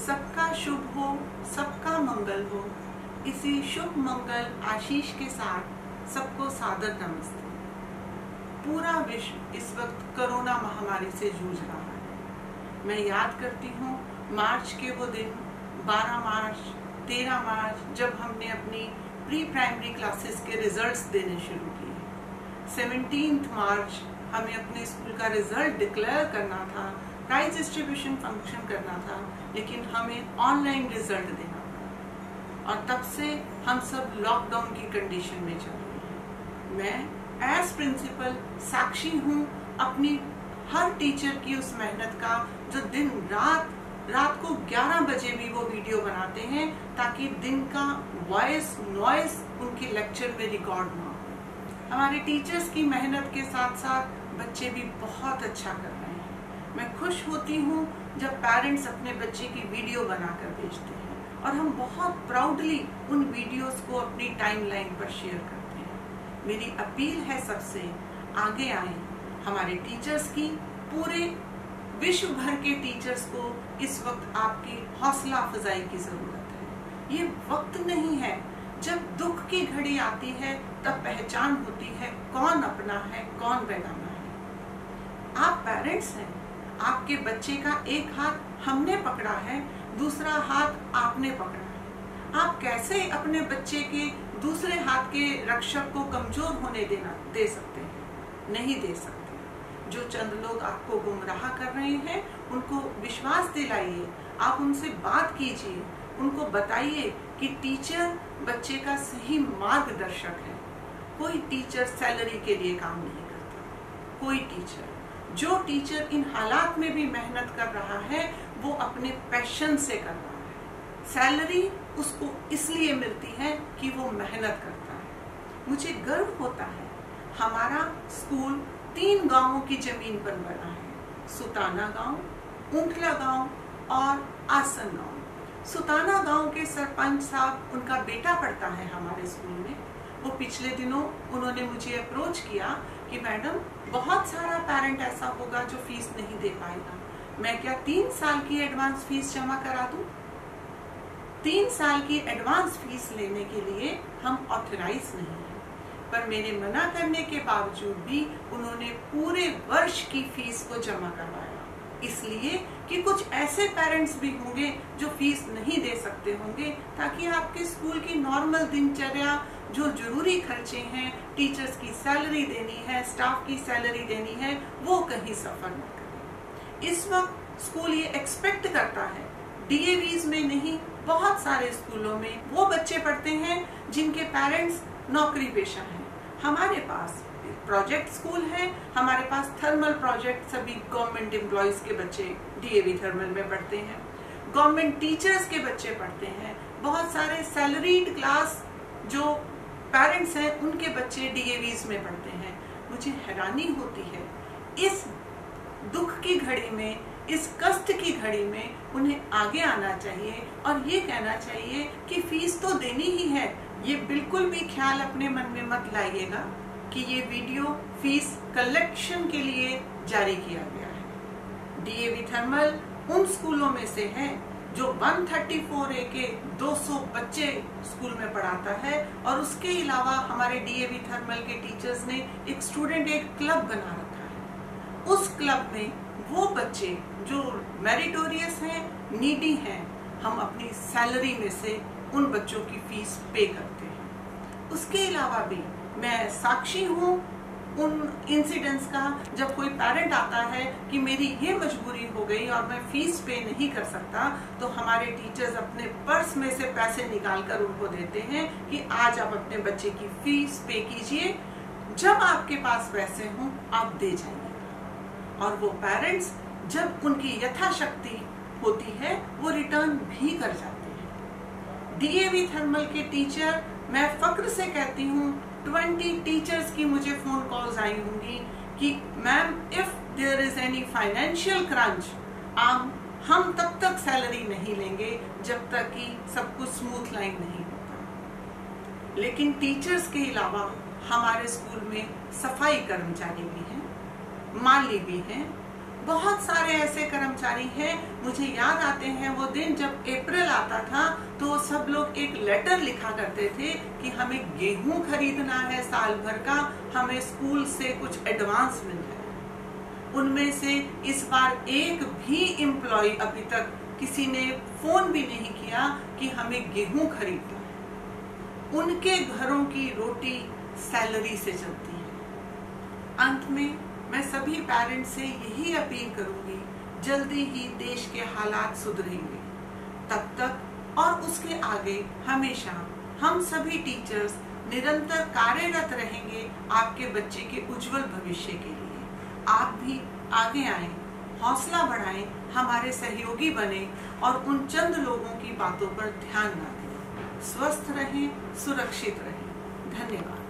सबका शुभ हो, सबका मंगल हो। इसी शुभ मंगल आशीष के साथ सबको सादर नमस्ते। पूरा विश्व इस वक्त कोरोना महामारी से जूझ रहा है। मैं याद करती हूँ मार्च के वो दिन 12 मार्च 13 मार्च, जब हमने अपनी प्री प्राइमरी क्लासेस के रिजल्ट्स देने शुरू किए। सेवनटीन मार्च हमें अपने स्कूल का रिज़ल्ट डिक्लेयर करना था प्राइज डिस्ट्रीब्यूशन फ़ंक्शन करना था, लेकिन हमें ऑनलाइन रिज़ल्ट देना और तब से हम सब लॉकडाउन की कंडीशन में चल। रहे हैं मैं एज प्रिंसिपल साक्षी हूँ अपनी हर टीचर की उस मेहनत का, जो दिन रात रात को 11 बजे भी वो वीडियो बनाते हैं, ताकि दिन का वॉइस नॉइस उनके लेक्चर में रिकॉर्ड ना हो। हमारे टीचर्स की मेहनत के साथ साथ बच्चे भी बहुत अच्छा कर रहे हैं। मैं खुश होती हूँ जब पेरेंट्स अपने बच्चे की वीडियो बनाकर भेजते हैं और हम बहुत प्राउडली उन वीडियोस को अपनी टाइमलाइन पर शेयर करते हैं। मेरी अपील है सबसे, आगे आए हमारे टीचर्स की, पूरे विश्व भर के टीचर्स को इस वक्त आपकी हौसला अफजाई की ज़रूरत है। ये वक्त नहीं है, जब दुख की घड़ी आती है, तब पहचान होती है कौन अपना है, कौन बेगाना है। आप पेरेंट्स हैं आपके बच्चे का एक हाथ हमने पकड़ा है, दूसरा हाथ आपने पकड़ा है। आप कैसे अपने बच्चे के दूसरे हाथ के रक्षक को कमज़ोर होने देना, दे सकते हैं? नहीं दे सकते। जो चंद लोग आपको गुमराह कर रहे हैं, उनको विश्वास दिलाइए, आप उनसे बात कीजिए, उनको बताइए कि टीचर बच्चे का सही मार्गदर्शक है। कोई टीचर सैलरी के लिए काम नहीं करता। कोई टीचर जो टीचर इन हालात में भी मेहनत कर रहा है, वो अपने पैशन से कर रहा है। सैलरी उसको इसलिए मिलती है कि वो मेहनत करता है। मुझे गर्व होता है, हमारा स्कूल तीन गाँवों की ज़मीन पर बना है। सुताना गाँव ऊंटला गाँव और आसन गाँव। सुताना गाँव के सरपंच साहब, उनका बेटा पढ़ता है हमारे स्कूल में। वो पिछले दिनों उन्होंने मुझे अप्रोच किया कि मैडम, बहुत सारा पेरेंट ऐसा होगा जो फ़ीस नहीं दे पाएगा। मैं क्या तीन साल की एडवांस फ़ीस जमा करा दूँ? तीन साल की एडवांस फ़ीस लेने के लिए हम ऑथराइज नहीं है। पर मेरे मना करने के बावजूद भी उन्होंने पूरे वर्ष की फ़ीस को जमा करवाया। इसलिए कि कुछ ऐसे पेरेंट्स भी होंगे जो फ़ीस नहीं दे सकते होंगे, ताकि आपके स्कूल की नॉर्मल दिनचर्या, जो ज़रूरी खर्चे हैं टीचर्स की सैलरी देनी है स्टाफ की सैलरी देनी है, वो कहीं सफ़र न करे। इस वक्त स्कूल ये एक्सपेक्ट करता है। डीएवीज में नहीं, बहुत सारे स्कूलों में वो बच्चे पढ़ते हैं जिनके पेरेंट्स नौकरी पेशा हैं। हमारे पास प्रोजेक्ट स्कूल है, हमारे पास थर्मल प्रोजेक्ट सभी गवर्नमेंट एम्प्लॉयज़ के बच्चे डीएवी थर्मल में पढ़ते हैं। गवर्नमेंट टीचर्स के बच्चे पढ़ते हैं। बहुत सारे सैलरीड क्लास जो पेरेंट्स हैं, उनके बच्चे डीएवीज में पढ़ते हैं। मुझे हैरानी होती है। इस दुख की घड़ी में, इस कष्ट की घड़ी में उन्हें आगे आना चाहिए और ये कहना चाहिए कि फ़ीस तो देनी ही है। ये बिल्कुल भी ख्याल अपने मन में मत लाइएगा। कि ये वीडियो फ़ीस कलेक्शन के लिए जारी किया गया है। डीएवी थर्मल उन स्कूलों में से है जो 134 ए के 200 बच्चे स्कूल में पढ़ाता है और उसके अलावा हमारे डीएवी थर्मल के टीचर्स ने एक स्टूडेंट एड क्लब बना रखा है। उस क्लब में वो बच्चे जो मेरिटोरियस हैं नीडी हैं, हम अपनी सैलरी में से उन बच्चों की फ़ीस पे करते हैं। उसके अलावा भी मैं साक्षी हूँ उन इंसिडेंट्स का, जब कोई पेरेंट आता है कि मेरी ये मजबूरी हो गई और मैं फ़ीस पे नहीं कर सकता तो हमारे टीचर्स अपने पर्स में से पैसे निकाल कर उनको देते हैं कि आज आप अपने बच्चे की फ़ीस पे कीजिए। जब आपके पास पैसे हों, आप दे जाइए। और वो पेरेंट्स जब उनकी यथाशक्ति होती है, वो रिटर्न भी कर जाते हैं। डीएवी थर्मल के टीचर मैं फक्र से कहती हूँ ट्वेंटी टीचर्स की मुझे फ़ोन कॉल्स आई होंगी कि ma'am if there is any financial crunch um हम तब तक सैलरी नहीं लेंगे जब तक कि सब कुछ स्मूथ लाइन नहीं होता. लेकिन टीचर्स के अलावा हमारे स्कूल में सफ़ाई कर्मचारी भी हैं, माली भी हैं बहुत सारे ऐसे कर्मचारी हैं, मुझे याद आते हैं, वो दिन जब अप्रैल आता था तो सब लोग एक लेटर लिखा करते थे कि हमें गेहूँ खरीदना है साल भर का, हमें स्कूल से कुछ एडवांस मिल जाए उनमें से इस बार एक भी एम्प्लॉय अभी तक किसी ने फ़ोन भी नहीं किया कि हमें गेहूँ खरीदना है। उनके घरों की रोटी सैलरी से चलती है। अंत में मैं सभी पेरेंट्स से यही अपील करूँगी, जल्दी ही देश के हालात सुधरेंगे। तब तक और उसके आगे हमेशा हम सभी टीचर्स निरंतर कार्यरत रहेंगे आपके बच्चे के उज्जवल भविष्य के लिए। आप भी आगे आए, हौसला बढ़ाएँ, हमारे सहयोगी बने और उन चंद लोगों की बातों पर ध्यान न दें। स्वस्थ रहें, सुरक्षित रहें। धन्यवाद।